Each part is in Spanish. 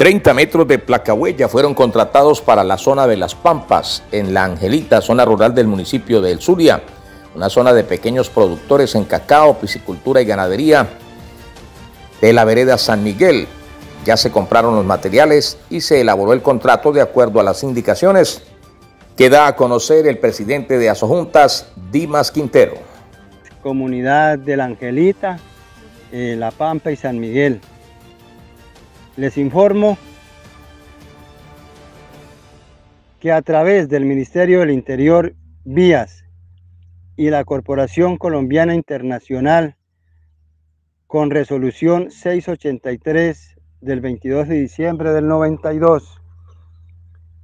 30 metros de placahuella fueron contratados para la zona de Las Pampas, en La Angelita, zona rural del municipio de El Zulia, una zona de pequeños productores en cacao, piscicultura y ganadería de la vereda San Miguel. Ya se compraron los materiales y se elaboró el contrato de acuerdo a las indicaciones que da a conocer el presidente de Asojuntas, Dimas Quintero. Comunidad de La Angelita, eh, La Pampa y San Miguel. Les informo que a través del Ministerio del Interior, Vías y la Corporación Colombiana Internacional, con resolución 683 del 22 de diciembre del 92,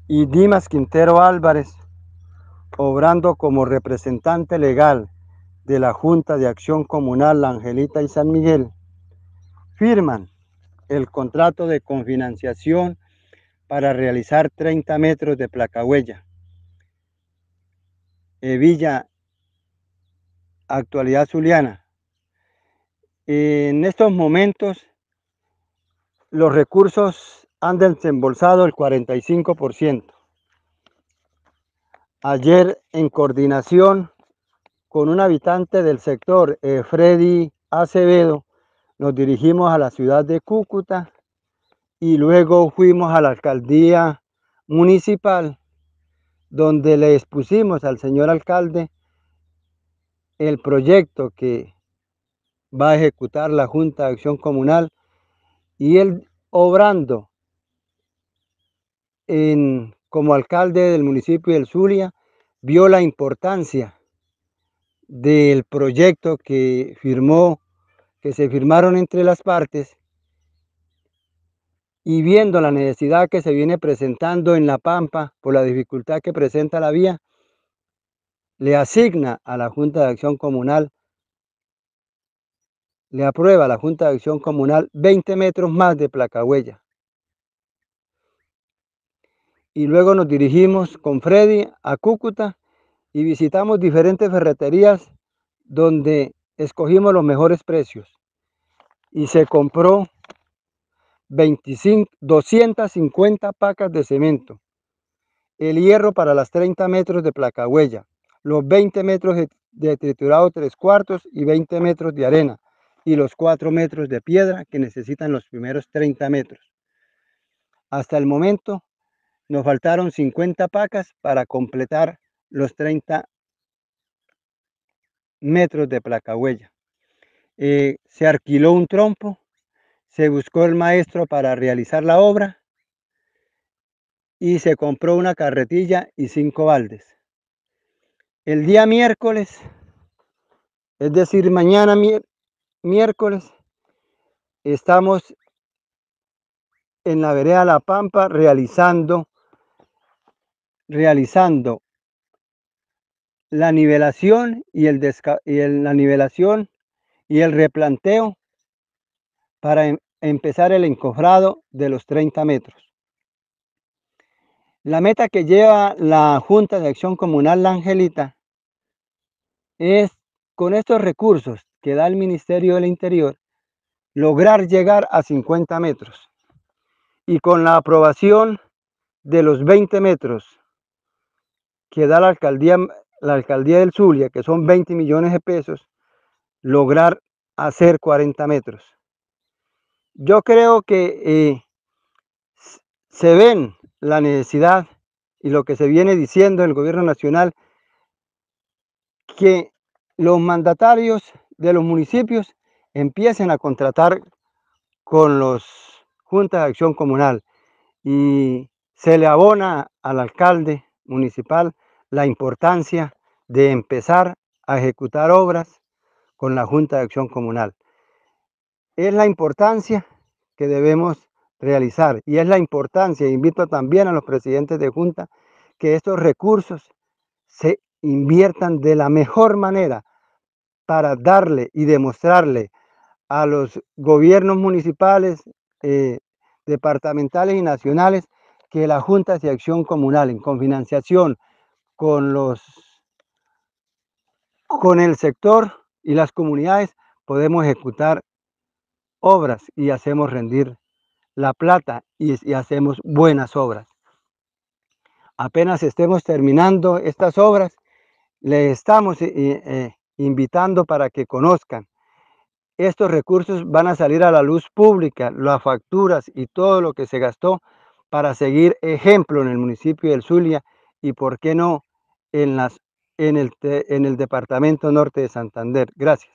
y Dimas Quintero Álvarez, obrando como representante legal de la Junta de Acción Comunal La Angelita y San Miguel, firman el contrato de confinanciación para realizar 30 metros de placahuella. Villa Actualidad Zuliana. En estos momentos los recursos han desembolsado el 45%. Ayer en coordinación con un habitante del sector, eh, Freddy Acevedo, nos dirigimos a la ciudad de Cúcuta y luego fuimos a la alcaldía municipal donde le expusimos al señor alcalde el proyecto que va a ejecutar la Junta de Acción Comunal y él obrando en, como alcalde del municipio del Zulia vio la importancia del proyecto que firmó que se firmaron entre las partes y viendo la necesidad que se viene presentando en La Pampa por la dificultad que presenta la vía, le asigna a la Junta de Acción Comunal, le aprueba a la Junta de Acción Comunal 20 metros más de placa huella. Y luego nos dirigimos con Freddy a Cúcuta y visitamos diferentes ferreterías donde escogimos los mejores precios y se compró 25, 250 pacas de cemento, el hierro para las 30 metros de placa huella, los 20 metros de, triturado 3 cuartos y 20 metros de arena y los 4 metros de piedra que necesitan los primeros 30 metros. Hasta el momento nos faltaron 50 pacas para completar los 30 metros de placa huella. Eh, se alquiló un trompo, se buscó el maestro para realizar la obra y se compró una carretilla y cinco baldes. El día miércoles, es decir, mañana miércoles, estamos en la vereda La Pampa realizando, realizando la nivelación y, el, y la nivelación y el replanteo para em, empezar el encofrado de los 30 metros. La meta que lleva la Junta de Acción Comunal La Angelita es con estos recursos que da el Ministerio del Interior lograr llegar a 50 metros y con la aprobación de los 20 metros que da la alcaldía, la alcaldía del Zulia, que son 20 millones de pesos, lograr hacer 40 metros. Yo creo que eh, se ven la necesidad y lo que se viene diciendo el gobierno nacional, que los mandatarios de los municipios empiecen a contratar con los juntas de acción comunal y se le abona al alcalde municipal la importancia de empezar a ejecutar obras con la Junta de Acción Comunal. Es la importancia que debemos realizar y es la importancia, invito también a los presidentes de Junta, que estos recursos se inviertan de la mejor manera para darle y demostrarle a los gobiernos municipales, eh, departamentales y nacionales que la Junta de Acción Comunal en confinanciación con los con el sector y las comunidades podemos ejecutar obras y hacemos rendir la plata y, hacemos buenas obras. Apenas estemos terminando estas obras, le estamos eh, eh, invitando para que conozcan. Estos recursos van a salir a la luz pública, las facturas y todo lo que se gastó para seguir ejemplo en el municipio del Zulia y, por qué no, en, las, en el, en el Departamento Norte de Santander. Gracias.